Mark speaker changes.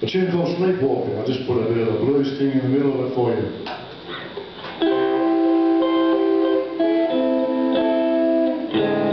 Speaker 1: A tune called Sleepwalking. I just put a bit of a blues thing in the middle of it for you. thank you